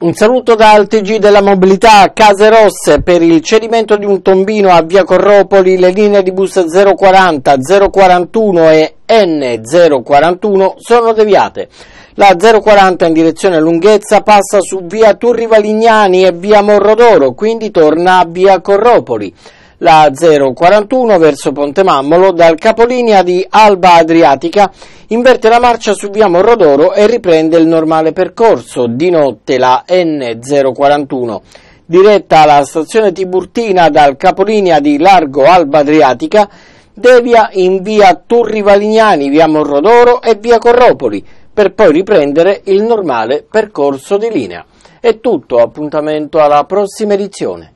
Un saluto dal TG della mobilità Case Rosse per il cedimento di un tombino a via Corropoli le linee di bus 040, 041 e N041 sono deviate. La 040 in direzione lunghezza passa su via Turri Valignani e via Morrodoro, quindi torna a via Corropoli la 041 verso Ponte Mammolo dal capolinea di Alba Adriatica inverte la marcia su via Morrodoro e riprende il normale percorso. Di notte la N041 diretta alla stazione Tiburtina dal capolinea di Largo Alba Adriatica devia in via Turri Valignani, via Morrodoro e via Corropoli per poi riprendere il normale percorso di linea. È tutto, appuntamento alla prossima edizione.